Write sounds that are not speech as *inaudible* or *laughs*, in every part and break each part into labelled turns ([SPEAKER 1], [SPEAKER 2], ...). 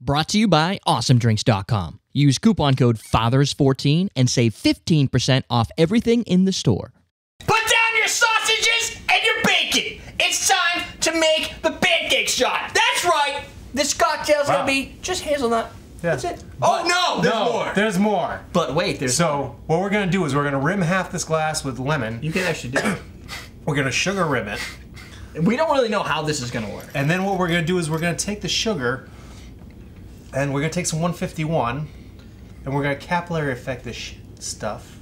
[SPEAKER 1] Brought to you by AwesomeDrinks.com. Use coupon code FATHERS14 and save 15% off everything in the store.
[SPEAKER 2] Put down your sausages and your bacon. It's time to make the pancake shot. That's right. This cocktail's
[SPEAKER 3] Wow.
[SPEAKER 2] gonna be just hazelnut.
[SPEAKER 3] Yeah.
[SPEAKER 2] That's it. Oh no, there's
[SPEAKER 3] no,
[SPEAKER 2] more.
[SPEAKER 3] There's more.
[SPEAKER 2] But wait, there's
[SPEAKER 3] So what we're gonna do is we're gonna rim half this glass with lemon.
[SPEAKER 2] you can actually do it. *coughs*
[SPEAKER 3] We're gonna sugar rim it,
[SPEAKER 2] We don't really know how this is gonna work.
[SPEAKER 3] and then what we're gonna do is we're gonna take the sugar, and we're gonna take some 151, and we're gonna capillary effect this sh- stuff.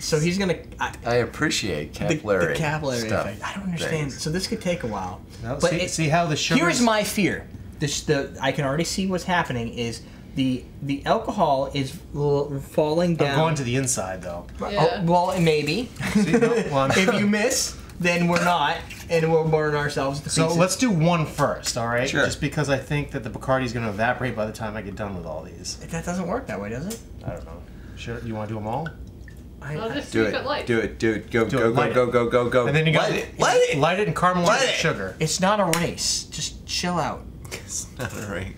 [SPEAKER 2] So he's gonna I,
[SPEAKER 4] I appreciate capillary,
[SPEAKER 2] the capillary
[SPEAKER 4] stuff.
[SPEAKER 2] effect. I don't understand.
[SPEAKER 4] things.
[SPEAKER 2] So this could take a while.
[SPEAKER 3] Now,
[SPEAKER 2] But
[SPEAKER 3] see,
[SPEAKER 2] it-
[SPEAKER 3] see how the sugar.
[SPEAKER 2] Here's my fear. This the I can already see what's happening is the the alcohol is l- falling
[SPEAKER 3] I'm
[SPEAKER 2] down.
[SPEAKER 3] going to the inside though.
[SPEAKER 2] Oh, well, maybe.
[SPEAKER 3] See, no, well, *laughs*
[SPEAKER 2] if you miss, then we're not, and we'll burn ourselves to
[SPEAKER 3] So let's do one first, all right?
[SPEAKER 4] Sure.
[SPEAKER 3] Just because I think that the Bacardi is going to evaporate by the time I get done with all these.
[SPEAKER 2] That doesn't work that way, does it?
[SPEAKER 3] I don't know. Sure, you want to do them all?
[SPEAKER 2] I,
[SPEAKER 5] I'll just
[SPEAKER 4] Do it,
[SPEAKER 5] it light.
[SPEAKER 4] do it, do it, go,
[SPEAKER 3] Do
[SPEAKER 4] go,
[SPEAKER 3] it, light
[SPEAKER 4] go, go, go, go, go.
[SPEAKER 3] And then you got
[SPEAKER 4] light it, light it.
[SPEAKER 3] light it and caramelize
[SPEAKER 4] Light it.
[SPEAKER 3] sugar.
[SPEAKER 2] It's not a race. Just chill out.
[SPEAKER 4] It's not a race.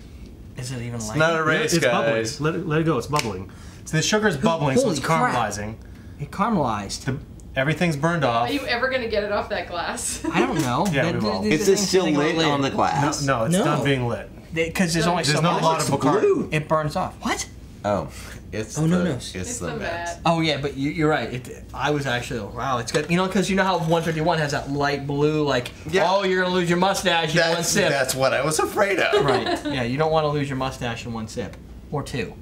[SPEAKER 2] Is it even like
[SPEAKER 4] Not a race,
[SPEAKER 3] it's
[SPEAKER 4] guys.
[SPEAKER 3] bubbling. Let it, let it go. It's bubbling. So the sugar's bubbling, so
[SPEAKER 2] Holy
[SPEAKER 3] it's
[SPEAKER 2] crap.
[SPEAKER 3] caramelizing.
[SPEAKER 2] It caramelized.
[SPEAKER 3] The, everything's burned off.
[SPEAKER 5] Are you ever gonna get it off that glass?
[SPEAKER 2] I don't know. *laughs*
[SPEAKER 3] Yeah,
[SPEAKER 2] Th-
[SPEAKER 3] we will.
[SPEAKER 4] Is this still
[SPEAKER 2] to
[SPEAKER 4] lit
[SPEAKER 2] later.
[SPEAKER 4] on the glass?
[SPEAKER 3] no, it's
[SPEAKER 2] No.
[SPEAKER 3] done being lit.
[SPEAKER 2] Because there's only
[SPEAKER 3] There's
[SPEAKER 2] so
[SPEAKER 3] not
[SPEAKER 2] much.
[SPEAKER 3] a lot of
[SPEAKER 4] It's
[SPEAKER 3] Bacardi.
[SPEAKER 4] blue.
[SPEAKER 2] It burns off. What?
[SPEAKER 4] Oh, it's
[SPEAKER 2] Oh,
[SPEAKER 4] the,
[SPEAKER 2] no, no.
[SPEAKER 4] It's,
[SPEAKER 5] It's
[SPEAKER 4] the
[SPEAKER 5] the
[SPEAKER 4] mat.
[SPEAKER 5] mat.
[SPEAKER 2] Oh yeah, but you, you're right. It, I was actually wow. it's good. you know because you know how 151 has that light blue like
[SPEAKER 4] Yeah.
[SPEAKER 2] oh you're gonna lose your mustache in one
[SPEAKER 4] That's,
[SPEAKER 2] sip.
[SPEAKER 4] that's what I was afraid of.
[SPEAKER 2] right. Yeah, you don't want to lose your mustache in one sip or two,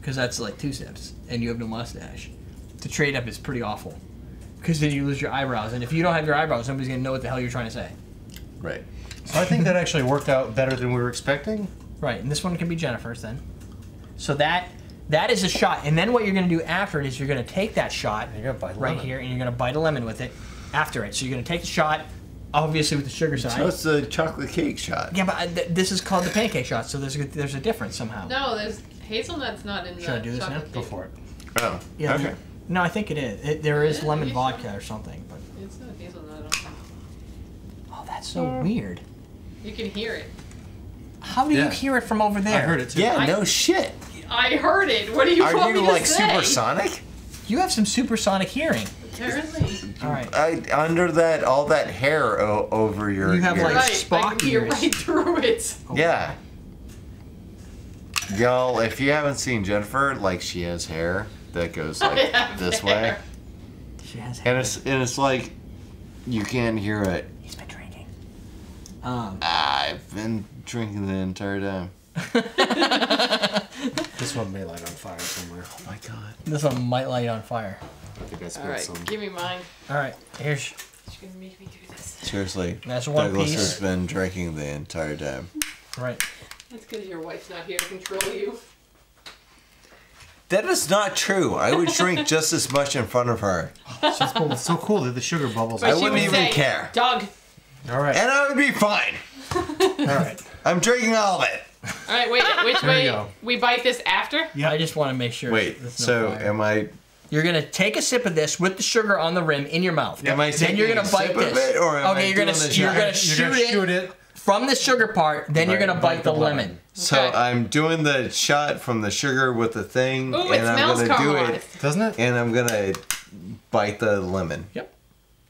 [SPEAKER 2] because that's like two sips and you have no mustache. To trade up is pretty awful, because then you lose your eyebrows, and if you don't have your eyebrows, nobody's gonna know what the hell you're trying to say.
[SPEAKER 4] Right.
[SPEAKER 3] So I think that actually worked out better than we were expecting.
[SPEAKER 2] Right, and this one can be Jennifer's then. So that that is a shot, and then what you're gonna do after it is you're gonna take that shot
[SPEAKER 3] You're gonna bite
[SPEAKER 2] right
[SPEAKER 3] lemon.
[SPEAKER 2] here, and you're gonna bite a lemon with it after it. So you're gonna take the shot, obviously with the sugar side.
[SPEAKER 4] So it's the chocolate cake shot.
[SPEAKER 2] yeah, but uh, th- this is called the pancake shot, so there's a, there's a difference somehow.
[SPEAKER 5] No, there's hazelnut's not in
[SPEAKER 2] Should
[SPEAKER 5] the
[SPEAKER 2] I do this now?
[SPEAKER 5] chocolate
[SPEAKER 3] Go for it.
[SPEAKER 4] Oh,
[SPEAKER 2] Yeah.
[SPEAKER 4] okay.
[SPEAKER 2] No, I think it is. It, there is
[SPEAKER 5] Yeah,
[SPEAKER 2] lemon
[SPEAKER 5] you
[SPEAKER 2] vodka or something, but
[SPEAKER 5] It's not hazelnut. I don't think.
[SPEAKER 2] oh, that's so weird.
[SPEAKER 5] You can hear it.
[SPEAKER 2] How do you hear it from over there?
[SPEAKER 3] I heard it too.
[SPEAKER 4] Yeah,
[SPEAKER 5] I-
[SPEAKER 4] no shit.
[SPEAKER 5] I heard it. What do you
[SPEAKER 4] Are
[SPEAKER 5] want
[SPEAKER 4] you
[SPEAKER 5] me to
[SPEAKER 4] like
[SPEAKER 5] say?
[SPEAKER 4] supersonic?
[SPEAKER 2] You have some supersonic hearing.
[SPEAKER 5] Apparently.
[SPEAKER 2] All right.
[SPEAKER 4] I, under that, all that hair o- over your
[SPEAKER 2] You have,
[SPEAKER 4] ears.
[SPEAKER 2] like,
[SPEAKER 5] Right. I
[SPEAKER 2] Spock
[SPEAKER 5] can hear
[SPEAKER 2] ears.
[SPEAKER 5] right through it. Oh.
[SPEAKER 4] Yeah. Y'all, if you haven't seen Jennifer, like she has hair that goes *laughs* like
[SPEAKER 5] have
[SPEAKER 4] this
[SPEAKER 5] hair.
[SPEAKER 4] way,
[SPEAKER 2] She has.
[SPEAKER 4] and it's and it's like you can't hear it.
[SPEAKER 2] He's been drinking. Um.
[SPEAKER 4] I've been drinking the entire time. *laughs*
[SPEAKER 3] This one may light on fire somewhere.
[SPEAKER 4] Oh my god.
[SPEAKER 2] This one might light on fire.
[SPEAKER 3] I think I spilled
[SPEAKER 5] right,
[SPEAKER 3] some.
[SPEAKER 5] give me mine.
[SPEAKER 2] All right. Here's.
[SPEAKER 5] She's gonna make me do this.
[SPEAKER 4] Seriously,
[SPEAKER 2] That's one
[SPEAKER 4] Douglas
[SPEAKER 2] piece.
[SPEAKER 4] has been drinking the entire time.
[SPEAKER 2] Right.
[SPEAKER 5] That's because your wife's not here to control you.
[SPEAKER 4] That is not true. I would *laughs* drink just as much in front of her,
[SPEAKER 3] It's so cool that the sugar bubbles.
[SPEAKER 4] I
[SPEAKER 5] But she
[SPEAKER 4] wouldn't
[SPEAKER 5] would
[SPEAKER 4] even
[SPEAKER 5] say,
[SPEAKER 4] care.
[SPEAKER 5] Doug.
[SPEAKER 3] All right.
[SPEAKER 4] and I would be fine.
[SPEAKER 3] All right.
[SPEAKER 4] I'm drinking all of it.
[SPEAKER 5] All right, wait. *laughs* Which
[SPEAKER 3] There you
[SPEAKER 5] way?
[SPEAKER 3] go.
[SPEAKER 5] We bite this after?
[SPEAKER 3] Yeah.
[SPEAKER 2] I just want to make sure.
[SPEAKER 4] Wait,
[SPEAKER 2] no
[SPEAKER 4] so
[SPEAKER 2] fire.
[SPEAKER 4] am I?
[SPEAKER 2] You're gonna take a sip of this with the sugar on the rim in your mouth.
[SPEAKER 4] Am I
[SPEAKER 2] Then you're gonna
[SPEAKER 4] a
[SPEAKER 2] bite
[SPEAKER 4] sip of
[SPEAKER 2] this.
[SPEAKER 4] it, or am
[SPEAKER 2] okay,
[SPEAKER 4] I
[SPEAKER 2] you're gonna
[SPEAKER 4] doing the
[SPEAKER 2] you're gonna
[SPEAKER 3] You're gonna
[SPEAKER 2] it
[SPEAKER 3] shoot it.
[SPEAKER 2] From the sugar part. Then you're gonna bite,
[SPEAKER 3] bite
[SPEAKER 2] the
[SPEAKER 3] the
[SPEAKER 2] lemon.
[SPEAKER 3] lemon.
[SPEAKER 4] So
[SPEAKER 5] Okay.
[SPEAKER 4] I'm doing the shot from the sugar with the thing,
[SPEAKER 5] Ooh, it
[SPEAKER 4] and I'm
[SPEAKER 5] smells
[SPEAKER 4] gonna do it,
[SPEAKER 5] caramelized.
[SPEAKER 3] Doesn't it?
[SPEAKER 4] and I'm gonna bite the lemon.
[SPEAKER 2] Yep.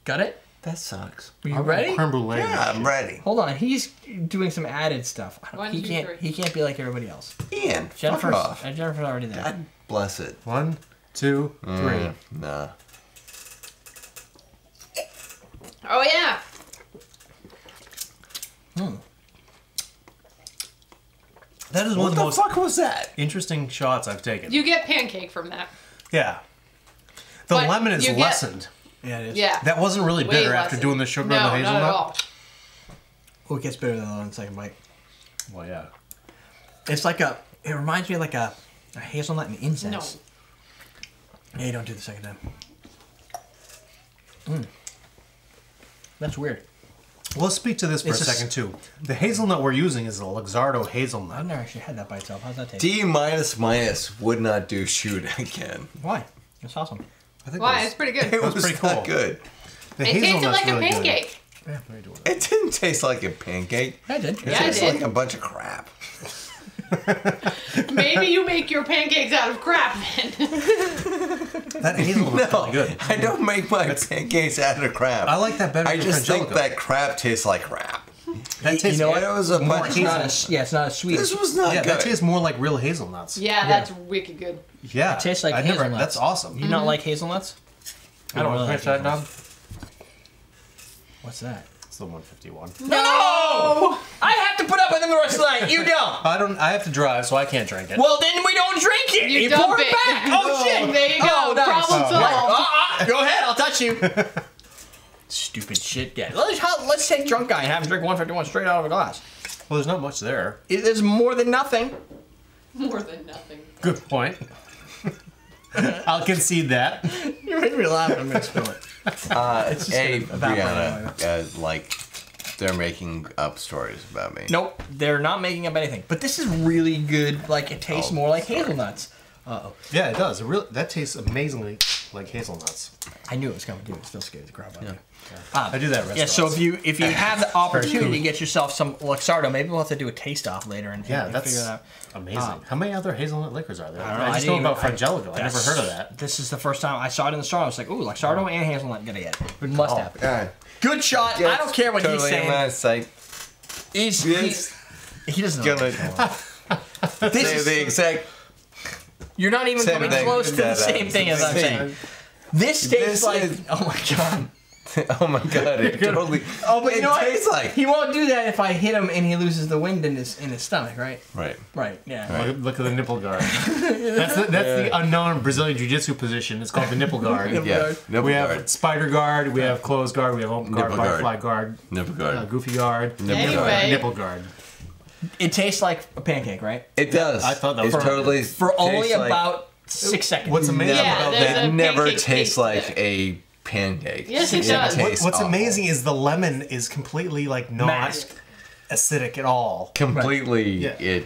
[SPEAKER 2] Got it.
[SPEAKER 4] That sucks.
[SPEAKER 2] Are you
[SPEAKER 3] I'm
[SPEAKER 2] ready?
[SPEAKER 3] Creme brulee.
[SPEAKER 4] Yeah, I'm ready.
[SPEAKER 2] Hold on. He's doing some added stuff.
[SPEAKER 5] One,
[SPEAKER 2] he
[SPEAKER 5] two,
[SPEAKER 2] can't.
[SPEAKER 5] three.
[SPEAKER 2] He can't be like everybody else.
[SPEAKER 4] Ian, fuck
[SPEAKER 2] Jennifer's.
[SPEAKER 4] off.
[SPEAKER 2] uh, Jennifer's already there.
[SPEAKER 4] God bless it.
[SPEAKER 3] One, two, three.
[SPEAKER 4] Mm, nah.
[SPEAKER 5] Oh yeah.
[SPEAKER 3] That is one
[SPEAKER 4] What
[SPEAKER 3] of
[SPEAKER 4] the
[SPEAKER 3] the most
[SPEAKER 4] fuck was that?
[SPEAKER 3] interesting shots I've taken.
[SPEAKER 5] You get pancake from that.
[SPEAKER 3] yeah. The
[SPEAKER 5] But
[SPEAKER 3] lemon is
[SPEAKER 5] you get-
[SPEAKER 3] lessened.
[SPEAKER 2] yeah, it is.
[SPEAKER 5] Yeah.
[SPEAKER 3] That wasn't really
[SPEAKER 5] Way
[SPEAKER 3] bitter after
[SPEAKER 5] less.
[SPEAKER 3] doing the sugar
[SPEAKER 5] no,
[SPEAKER 3] and the hazelnut.
[SPEAKER 5] not at all.
[SPEAKER 2] Oh, it gets better than the second bite.
[SPEAKER 3] Well, yeah.
[SPEAKER 2] It's like a. It reminds me of like a, a hazelnut and incense.
[SPEAKER 5] No.
[SPEAKER 2] Yeah, you don't do the second time. Mm. That's weird.
[SPEAKER 3] Well, let's speak to this for
[SPEAKER 2] It's
[SPEAKER 3] a
[SPEAKER 2] a s-
[SPEAKER 3] second too. The hazelnut we're using is a Luxardo hazelnut.
[SPEAKER 2] I've never actually had that by itself. How's that taste?
[SPEAKER 4] D minus minus would not do shoot again.
[SPEAKER 2] Why? It's awesome.
[SPEAKER 3] I think
[SPEAKER 5] Why?
[SPEAKER 3] that
[SPEAKER 5] It's pretty good.
[SPEAKER 4] It
[SPEAKER 5] good.
[SPEAKER 4] was,
[SPEAKER 3] pretty cool.
[SPEAKER 4] good.
[SPEAKER 3] The
[SPEAKER 5] It tasted
[SPEAKER 3] hazelnut's
[SPEAKER 5] like a
[SPEAKER 3] really good.
[SPEAKER 5] pancake.
[SPEAKER 3] Yeah, what are you doing with that?
[SPEAKER 4] It didn't taste like a pancake.
[SPEAKER 2] I did.
[SPEAKER 4] It
[SPEAKER 5] Yeah, it
[SPEAKER 4] tastes
[SPEAKER 5] did.
[SPEAKER 4] like a bunch of crap. *laughs*
[SPEAKER 5] Maybe you make your pancakes out of crap then. *laughs*
[SPEAKER 3] That hazelnut's
[SPEAKER 4] No,
[SPEAKER 3] really good.
[SPEAKER 4] I don't make my pancakes out of crap.
[SPEAKER 3] I like that better
[SPEAKER 4] I
[SPEAKER 3] than
[SPEAKER 4] just think that crap tastes like crap.
[SPEAKER 3] That tastes,
[SPEAKER 2] know
[SPEAKER 4] It was a bunch
[SPEAKER 2] It's not as yeah, it's not as sweet.
[SPEAKER 4] This was not
[SPEAKER 3] yeah,
[SPEAKER 4] good.
[SPEAKER 3] that tastes more like real hazelnuts.
[SPEAKER 5] yeah, that's wicked good.
[SPEAKER 3] Yeah,
[SPEAKER 2] It tastes like
[SPEAKER 3] I never.
[SPEAKER 2] hazelnuts.
[SPEAKER 3] That's awesome.
[SPEAKER 2] you not mm-hmm. like hazelnuts? I don't really like
[SPEAKER 3] that down.
[SPEAKER 2] What's that?
[SPEAKER 3] It's the 151.
[SPEAKER 2] No! I have to put up with him the rest of the night. You don't.
[SPEAKER 3] I don't. I have to drive, so I can't drink it.
[SPEAKER 2] Well, then we don't drink it.
[SPEAKER 5] You
[SPEAKER 2] pour
[SPEAKER 5] dump
[SPEAKER 2] it
[SPEAKER 5] it.
[SPEAKER 2] back. *laughs* Oh shit!
[SPEAKER 5] There you go.
[SPEAKER 2] Oh, nice.
[SPEAKER 5] Problem
[SPEAKER 3] Oh.
[SPEAKER 5] solved.
[SPEAKER 2] Ah, ah, go ahead. I'll touch you. *laughs* Stupid shit, guy. Let's, let's take drunk guy and have him drink 151 straight out of a glass.
[SPEAKER 3] Well, there's not much there.
[SPEAKER 2] It is more than nothing.
[SPEAKER 5] More than nothing.
[SPEAKER 3] Good point. *laughs* I'll concede that. *laughs*
[SPEAKER 2] You made me laugh. I'm gonna spill it. *laughs*
[SPEAKER 4] Uh,
[SPEAKER 2] just
[SPEAKER 4] hey, Brianna, uh, like they're making up stories about me.
[SPEAKER 2] Nope, they're not making up anything. But this is really good. Like it tastes
[SPEAKER 4] Oh,
[SPEAKER 2] more like hazelnuts. Uh oh.
[SPEAKER 3] Yeah, it does. It really, that tastes amazingly like hazelnuts.
[SPEAKER 2] I knew it was coming. Dude, it still scared the crap out of me.
[SPEAKER 3] I do that. At
[SPEAKER 2] Yeah, so if you if you have the *laughs* opportunity to get yourself some Luxardo, maybe we'll have to do a taste off later and,
[SPEAKER 3] yeah,
[SPEAKER 2] and
[SPEAKER 3] that's
[SPEAKER 2] figure that out.
[SPEAKER 3] amazing. How many other hazelnut liquors are there?
[SPEAKER 2] I don't know.
[SPEAKER 3] I just
[SPEAKER 2] didn't
[SPEAKER 3] know about Frangelico. I, never heard of that.
[SPEAKER 2] This is the first time I saw it in the store. I was like, "Ooh, Luxardo and hazelnut, gonna get it. Must oh,
[SPEAKER 3] call.
[SPEAKER 2] have.
[SPEAKER 4] God,
[SPEAKER 2] Good shot. I don't care what he's
[SPEAKER 4] totally
[SPEAKER 2] saying.
[SPEAKER 4] am Like,
[SPEAKER 2] He's,
[SPEAKER 4] Yes.
[SPEAKER 2] he, he doesn't know.
[SPEAKER 4] gonna
[SPEAKER 2] This *laughs*
[SPEAKER 4] say
[SPEAKER 2] is-
[SPEAKER 4] the exact.
[SPEAKER 2] You're not even
[SPEAKER 4] Same
[SPEAKER 2] coming
[SPEAKER 4] thing
[SPEAKER 2] close to the
[SPEAKER 4] that
[SPEAKER 2] same
[SPEAKER 4] was
[SPEAKER 2] thing as I'm
[SPEAKER 4] saying.
[SPEAKER 2] saying. This tastes
[SPEAKER 4] This
[SPEAKER 2] like.
[SPEAKER 4] is- *laughs*
[SPEAKER 2] Oh my god. *laughs*
[SPEAKER 4] Oh my god! It *laughs* totally.
[SPEAKER 2] Oh, but
[SPEAKER 4] it
[SPEAKER 2] you know what?
[SPEAKER 4] tastes like.
[SPEAKER 2] He won't do that if I hit him and he loses the wind in his in his stomach, right?
[SPEAKER 4] Right.
[SPEAKER 2] Right. Yeah.
[SPEAKER 3] Look, look at the nipple guard. that's the, that's the unknown Brazilian jiu-jitsu position. It's called the nipple guard.
[SPEAKER 2] Nipple
[SPEAKER 4] Yeah.
[SPEAKER 2] guard.
[SPEAKER 4] Nipple
[SPEAKER 3] we
[SPEAKER 4] guard.
[SPEAKER 3] have spider guard, we have closed guard, we have open guard,
[SPEAKER 4] Nipple
[SPEAKER 3] butterfly guard,
[SPEAKER 4] Nipple
[SPEAKER 3] uh,
[SPEAKER 4] guard.
[SPEAKER 3] goofy guard,
[SPEAKER 4] Nipple
[SPEAKER 5] Anyway.
[SPEAKER 4] guard.
[SPEAKER 3] nipple guard.
[SPEAKER 2] It tastes like a pancake, right?
[SPEAKER 4] It does.
[SPEAKER 3] I thought that
[SPEAKER 4] it
[SPEAKER 3] was-
[SPEAKER 4] totally
[SPEAKER 2] For only
[SPEAKER 4] tastes like-
[SPEAKER 2] about six seconds.
[SPEAKER 3] What's amazing
[SPEAKER 5] Yeah,
[SPEAKER 3] about
[SPEAKER 5] there's
[SPEAKER 3] that?
[SPEAKER 5] a
[SPEAKER 4] never tastes
[SPEAKER 5] taste
[SPEAKER 4] like
[SPEAKER 5] there.
[SPEAKER 4] a pancake.
[SPEAKER 5] Yes, it
[SPEAKER 4] It
[SPEAKER 5] does.
[SPEAKER 3] What- what's
[SPEAKER 4] awful.
[SPEAKER 3] amazing is the lemon is completely like not
[SPEAKER 2] Masked.
[SPEAKER 3] acidic at all.
[SPEAKER 4] Completely.
[SPEAKER 3] Yeah.
[SPEAKER 4] It.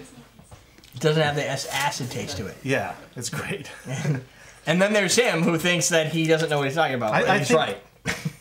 [SPEAKER 2] It doesn't have the acid taste to it.
[SPEAKER 3] Yeah, it's great. *laughs*
[SPEAKER 2] And then there's him who thinks that he doesn't know what he's talking about.
[SPEAKER 3] I- I
[SPEAKER 2] he's
[SPEAKER 3] think-
[SPEAKER 2] right.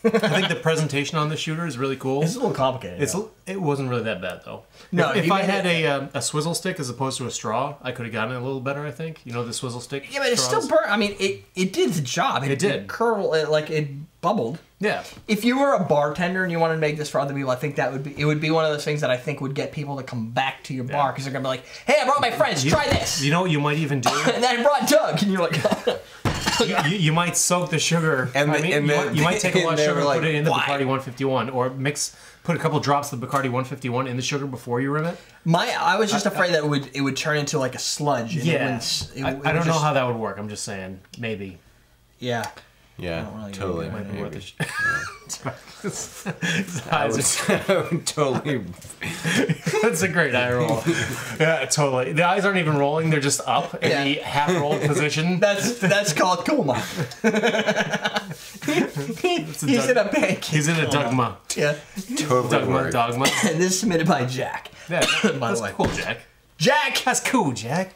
[SPEAKER 3] I think the presentation on the shooter is really cool.
[SPEAKER 2] It's a little complicated.
[SPEAKER 3] It's
[SPEAKER 2] though.
[SPEAKER 3] it wasn't really that bad though.
[SPEAKER 2] No,
[SPEAKER 3] if, if I had
[SPEAKER 2] it-
[SPEAKER 3] a um, a swizzle stick as opposed to a straw, I could have gotten it a little better. I think you know the swizzle stick.
[SPEAKER 2] yeah, but it's
[SPEAKER 3] straws?
[SPEAKER 2] still burnt. I mean, it it did the job. It,
[SPEAKER 3] It did.
[SPEAKER 2] curl it like it bubbled.
[SPEAKER 3] yeah.
[SPEAKER 2] If you were a bartender and you wanted to make this for other people, I think that would be it. Would be one of those things that I think would get people to come back to your bar because they're gonna be like, "Hey, I brought my friends.
[SPEAKER 3] You-
[SPEAKER 2] Try this."
[SPEAKER 3] You know what you might even do? *laughs*
[SPEAKER 2] and then I brought Doug, and you're like, *laughs* *laughs*
[SPEAKER 3] you, you might soak the sugar.
[SPEAKER 4] And
[SPEAKER 3] I mean,
[SPEAKER 4] and
[SPEAKER 3] you,
[SPEAKER 4] then-
[SPEAKER 3] might, you might take a *laughs* lot of sugar and
[SPEAKER 4] like,
[SPEAKER 3] put it in the
[SPEAKER 2] "Why?"
[SPEAKER 3] Bacardi 151, or mix, put a couple drops of the Bacardi 151 in the sugar before you rim it.
[SPEAKER 2] my. I was just afraid that it would it would turn into like a sludge. And It
[SPEAKER 3] Yeah,
[SPEAKER 2] wouldn't it,
[SPEAKER 3] I, I don't
[SPEAKER 2] would
[SPEAKER 3] know how that would work. I'm just saying, maybe.
[SPEAKER 2] Yeah.
[SPEAKER 4] Yeah.
[SPEAKER 2] really
[SPEAKER 4] totally.
[SPEAKER 3] Might be worth
[SPEAKER 4] maybe. *laughs*
[SPEAKER 3] it. His
[SPEAKER 4] I *laughs* totally. *laughs*
[SPEAKER 3] That's a great eye roll. yeah, totally. The eyes aren't even rolling; they're just up in
[SPEAKER 2] Yeah.
[SPEAKER 3] the half-rolled position.
[SPEAKER 2] That's that's called coma. He's in a pancake.
[SPEAKER 3] He's in a dogma.
[SPEAKER 2] Yeah.
[SPEAKER 4] Totally.
[SPEAKER 3] Dogma,
[SPEAKER 4] worked.
[SPEAKER 3] dogma.
[SPEAKER 2] And this is submitted by Jack.
[SPEAKER 3] Yeah,
[SPEAKER 2] By
[SPEAKER 3] that's
[SPEAKER 2] the way.
[SPEAKER 3] cool, Jack.
[SPEAKER 2] Jack,
[SPEAKER 3] That's cool, Jack.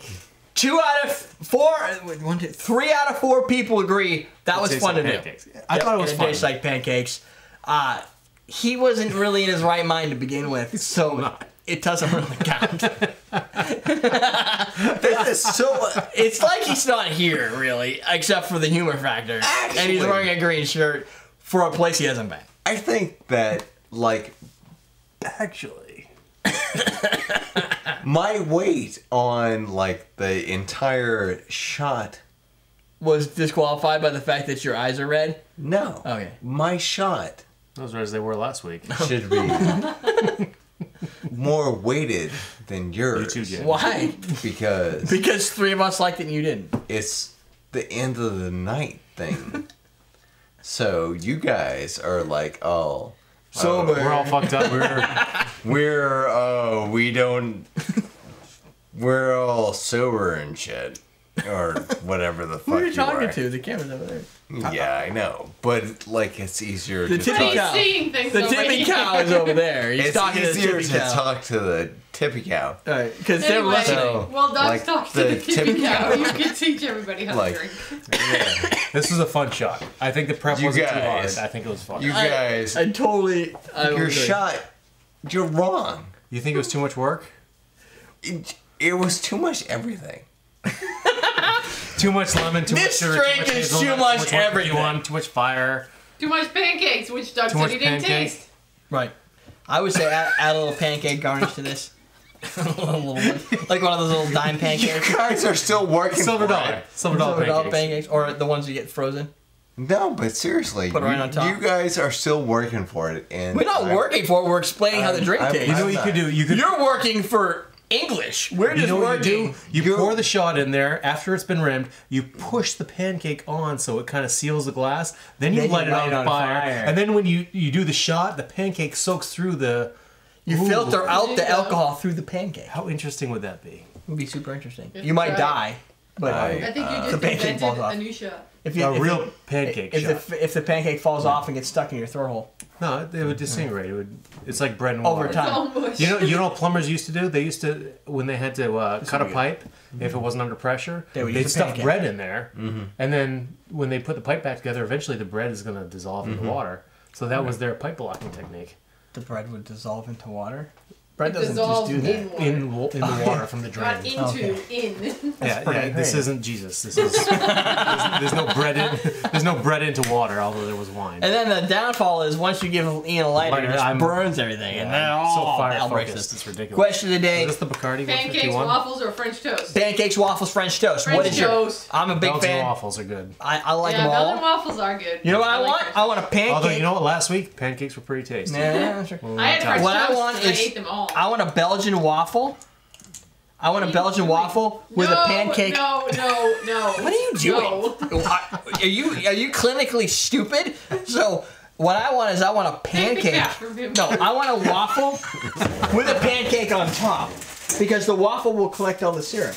[SPEAKER 2] Two out of four, wait, one, two, three out of four people agree that was
[SPEAKER 3] Tastes
[SPEAKER 2] fun
[SPEAKER 3] like
[SPEAKER 2] to
[SPEAKER 3] pancakes.
[SPEAKER 2] do.
[SPEAKER 3] I
[SPEAKER 2] Yep,
[SPEAKER 3] thought it was
[SPEAKER 2] and
[SPEAKER 3] fun.
[SPEAKER 2] tastes like pancakes. Uh, he wasn't really in his right mind to begin with, *laughs* so
[SPEAKER 3] not.
[SPEAKER 2] it doesn't really count. *laughs* this is so. It's like he's not here, really, except for the humor factor. and he's wearing a green shirt for a place he hasn't been.
[SPEAKER 4] I think that like
[SPEAKER 3] Actually, *laughs*
[SPEAKER 4] my weight on like the entire shot.
[SPEAKER 2] Was disqualified by the fact that your eyes are red.
[SPEAKER 4] No.
[SPEAKER 2] Okay.
[SPEAKER 4] My shot
[SPEAKER 3] those are as they were last week. *laughs*
[SPEAKER 4] should be more weighted than yours.
[SPEAKER 3] You too, Jay.
[SPEAKER 2] Why?
[SPEAKER 4] Because
[SPEAKER 2] because three of us liked it and you didn't.
[SPEAKER 4] it's the end of the night thing. so you guys are like, oh,
[SPEAKER 2] Sober.
[SPEAKER 3] Uh, we're all fucked up.
[SPEAKER 4] we're *laughs* we're oh we don't we're all sober and shit. Or whatever the fuck *laughs*
[SPEAKER 2] Who are you
[SPEAKER 4] you
[SPEAKER 2] talking
[SPEAKER 4] are.
[SPEAKER 2] to? The camera's over there.
[SPEAKER 4] Yeah, I know, but like it's easier
[SPEAKER 2] The
[SPEAKER 4] to
[SPEAKER 2] tippy
[SPEAKER 4] talk.
[SPEAKER 2] Cow.
[SPEAKER 5] things
[SPEAKER 2] The tippy cow is over there. He's
[SPEAKER 4] It's
[SPEAKER 2] talking to the
[SPEAKER 4] easier to
[SPEAKER 2] cow.
[SPEAKER 4] talk to the tippy cow.
[SPEAKER 2] All right, because they're
[SPEAKER 5] Anyway,
[SPEAKER 2] listening.
[SPEAKER 4] So-
[SPEAKER 5] well, Doug's
[SPEAKER 4] like
[SPEAKER 5] talking
[SPEAKER 4] the
[SPEAKER 5] to the tippy
[SPEAKER 4] tippy
[SPEAKER 5] cow.
[SPEAKER 4] cow.
[SPEAKER 5] You can teach everybody how
[SPEAKER 4] Like-
[SPEAKER 5] to drink.
[SPEAKER 3] This was a fun shot. I think the prep
[SPEAKER 4] You
[SPEAKER 3] wasn't too hard. I think it was fun.
[SPEAKER 4] You
[SPEAKER 3] You,
[SPEAKER 4] guys,
[SPEAKER 2] I totally. I
[SPEAKER 4] your
[SPEAKER 2] agree.
[SPEAKER 4] shot, you're wrong.
[SPEAKER 3] You think it was too much work?
[SPEAKER 4] It, it was too much everything. *laughs*
[SPEAKER 3] Too much lemon, too
[SPEAKER 2] This
[SPEAKER 3] much sugar,
[SPEAKER 2] drink
[SPEAKER 3] too much
[SPEAKER 2] is
[SPEAKER 3] hazelnut,
[SPEAKER 2] too much
[SPEAKER 3] too much
[SPEAKER 2] everything.
[SPEAKER 3] 151, too much fire.
[SPEAKER 5] Too much pancakes, which Doug
[SPEAKER 3] Too
[SPEAKER 5] said
[SPEAKER 3] much
[SPEAKER 5] he didn't
[SPEAKER 3] pancake.
[SPEAKER 5] taste.
[SPEAKER 2] Right. I would say add, add a little pancake garnish to this. *laughs* a little. Like one of those little dime
[SPEAKER 4] You
[SPEAKER 2] pancakes.
[SPEAKER 4] guys are still working
[SPEAKER 3] Silver
[SPEAKER 4] for
[SPEAKER 3] dollar.
[SPEAKER 4] it.
[SPEAKER 3] Silver dollar
[SPEAKER 2] Silver dollar
[SPEAKER 3] pancakes.
[SPEAKER 2] pancakes, or the ones you get frozen.
[SPEAKER 4] No, but seriously,
[SPEAKER 2] Put it
[SPEAKER 4] you,
[SPEAKER 2] right on top.
[SPEAKER 4] you guys are still working for it, and
[SPEAKER 2] We're not
[SPEAKER 4] I'm-
[SPEAKER 2] working for it. We're explaining how the drink
[SPEAKER 4] I'm-
[SPEAKER 2] tastes.
[SPEAKER 3] You know what you
[SPEAKER 4] not.
[SPEAKER 3] could do? You could
[SPEAKER 2] You're working for English. We're
[SPEAKER 3] You
[SPEAKER 2] just
[SPEAKER 3] know what you do? You
[SPEAKER 4] You're-
[SPEAKER 3] pour the shot in there after it's been rimmed. You push the pancake on so it kind of seals the glass. Then you
[SPEAKER 2] Then you
[SPEAKER 3] light it
[SPEAKER 2] light
[SPEAKER 3] on,
[SPEAKER 2] it on
[SPEAKER 3] fire.
[SPEAKER 2] fire.
[SPEAKER 3] And then when you you do the shot, the pancake soaks through the.
[SPEAKER 2] You
[SPEAKER 3] Ooh.
[SPEAKER 2] filter out the alcohol through the pancake.
[SPEAKER 3] How interesting would that be?
[SPEAKER 2] It would be super interesting.
[SPEAKER 5] If
[SPEAKER 2] You might
[SPEAKER 5] you try
[SPEAKER 2] die, but
[SPEAKER 4] I-
[SPEAKER 5] I think you
[SPEAKER 4] Uh,
[SPEAKER 5] just
[SPEAKER 2] the pancake
[SPEAKER 5] invented
[SPEAKER 2] falls off.
[SPEAKER 5] a new shot.
[SPEAKER 2] If you
[SPEAKER 3] A
[SPEAKER 2] if
[SPEAKER 3] real
[SPEAKER 2] it-
[SPEAKER 3] pancake
[SPEAKER 2] if
[SPEAKER 3] shot.
[SPEAKER 2] the if the pancake falls off and gets stuck in your throat hole
[SPEAKER 3] No, it would disintegrate. It would. It's like bread and water.
[SPEAKER 2] over time.
[SPEAKER 5] It's all mush.
[SPEAKER 3] You know, you know what plumbers used to do? They used to when they had to uh, cut a
[SPEAKER 2] would be
[SPEAKER 3] pipe, mm-hmm. if it wasn't under pressure,
[SPEAKER 2] They would
[SPEAKER 3] they'd stuff
[SPEAKER 2] pancake.
[SPEAKER 3] bread in there, mm-hmm. and then when they put the pipe back together, eventually the bread is going to dissolve in the mm-hmm. water. So that was their pipe blocking technique.
[SPEAKER 2] The bread would dissolve into water. Bread doesn't just do that.
[SPEAKER 5] in water.
[SPEAKER 3] in wa- in the water from the
[SPEAKER 5] Not
[SPEAKER 3] drain.
[SPEAKER 5] into,
[SPEAKER 2] Okay.
[SPEAKER 5] in. *laughs*
[SPEAKER 3] yeah,
[SPEAKER 2] pretty
[SPEAKER 3] yeah, this
[SPEAKER 2] great.
[SPEAKER 3] isn't Jesus. This is *laughs* there's, there's no bread in there's no bread into water, although there was wine.
[SPEAKER 2] And then the downfall is once you give Ian a lighter,
[SPEAKER 3] Lighter,
[SPEAKER 2] it just
[SPEAKER 3] I'm-
[SPEAKER 2] burns everything, and then
[SPEAKER 3] I'm
[SPEAKER 2] oh,
[SPEAKER 3] so fire
[SPEAKER 2] hell breaks
[SPEAKER 3] focused,
[SPEAKER 2] loose.
[SPEAKER 3] it's ridiculous.
[SPEAKER 2] Question of the day:
[SPEAKER 3] Is this the Bacardi
[SPEAKER 5] Pancakes,
[SPEAKER 3] 151?
[SPEAKER 5] waffles, or French toast?
[SPEAKER 2] pancakes, waffles, French toast.
[SPEAKER 5] French
[SPEAKER 2] what is your?
[SPEAKER 5] toast.
[SPEAKER 2] I'm a big
[SPEAKER 3] Belgian
[SPEAKER 2] fan.
[SPEAKER 3] waffles are good.
[SPEAKER 2] I, I like
[SPEAKER 5] yeah,
[SPEAKER 2] them
[SPEAKER 5] Belgian
[SPEAKER 2] all.
[SPEAKER 5] waffles are good.
[SPEAKER 2] You know what I,
[SPEAKER 5] like
[SPEAKER 2] want?
[SPEAKER 5] French
[SPEAKER 2] I want a pancake.
[SPEAKER 3] Although you know what, last week pancakes were pretty tasty.
[SPEAKER 2] Nah, sure.
[SPEAKER 5] I had French
[SPEAKER 2] What I
[SPEAKER 5] toast.
[SPEAKER 2] want
[SPEAKER 5] and
[SPEAKER 2] is-
[SPEAKER 5] I ate them all.
[SPEAKER 2] I want a Belgian waffle. I want a
[SPEAKER 5] What are you
[SPEAKER 2] Belgian
[SPEAKER 5] doing?
[SPEAKER 2] waffle with
[SPEAKER 5] no,
[SPEAKER 2] a pancake.
[SPEAKER 5] No, no, no. *laughs*
[SPEAKER 2] What are you doing?
[SPEAKER 5] No.
[SPEAKER 2] are you are you clinically stupid? So what I want is I want a pancake.
[SPEAKER 5] cap from him.
[SPEAKER 2] No, I want a waffle with a pancake on top because the waffle will collect all the syrup.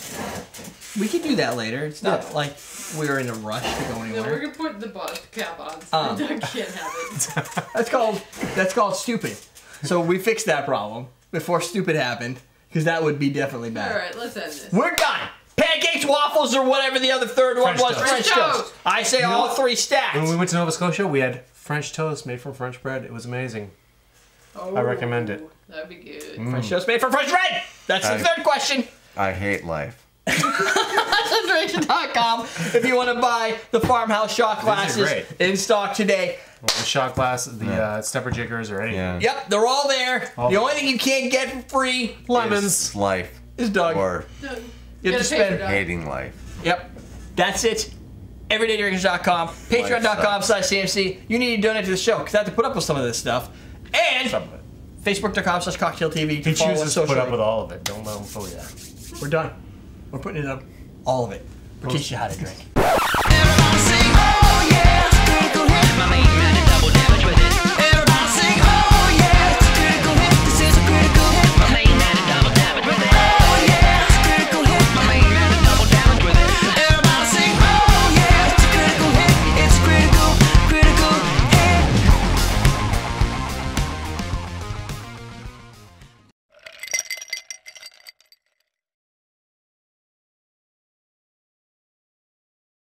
[SPEAKER 2] We can do that later. It's not
[SPEAKER 3] Yeah.
[SPEAKER 2] like we're in a rush to go anywhere.
[SPEAKER 5] No, we're gonna put the cap on. So
[SPEAKER 2] Um.
[SPEAKER 5] Doug can't have it. *laughs*
[SPEAKER 2] That's called that's called stupid. So we fixed that problem before stupid happened because that would be definitely bad.
[SPEAKER 5] All right, let's end this.
[SPEAKER 2] We're done. Pancakes, waffles, or whatever the other third one was.
[SPEAKER 3] toast.
[SPEAKER 2] French
[SPEAKER 5] French
[SPEAKER 2] toast.
[SPEAKER 5] toast.
[SPEAKER 2] I say
[SPEAKER 3] know
[SPEAKER 2] all
[SPEAKER 3] what?
[SPEAKER 2] three stacks.
[SPEAKER 3] When we went to Nova Scotia, we had French toast made from French bread. It was amazing.
[SPEAKER 5] Oh,
[SPEAKER 3] I recommend it.
[SPEAKER 5] That'd be good. Mm.
[SPEAKER 2] French toast made from French bread. That's the third question.
[SPEAKER 4] I hate life. *laughs*
[SPEAKER 2] com if you want to buy the farmhouse shot
[SPEAKER 3] are
[SPEAKER 2] glasses in stock today.
[SPEAKER 3] The shot glass, the uh, stepper jiggers, or anything.
[SPEAKER 4] Yeah.
[SPEAKER 2] Yep, they're all there.
[SPEAKER 3] All
[SPEAKER 2] the
[SPEAKER 3] there.
[SPEAKER 2] only thing you can't get for free
[SPEAKER 3] Lemons.
[SPEAKER 4] It's life
[SPEAKER 2] is Doug.
[SPEAKER 4] or
[SPEAKER 5] Doug,
[SPEAKER 2] you have to
[SPEAKER 5] gotta pay for
[SPEAKER 2] spend.
[SPEAKER 4] Hating life.
[SPEAKER 2] Yep, that's it. Everydaydrinkers.com, patreon.com slash CMC. You need to donate to the show because I have to put up with some of this stuff. And
[SPEAKER 3] Some of it.
[SPEAKER 2] Facebook.com slash cocktail TV to
[SPEAKER 3] He chooses to put up with all of it. Don't let him fool you.
[SPEAKER 2] We're done. We're putting it up, all of it. We're teaching you how to drink.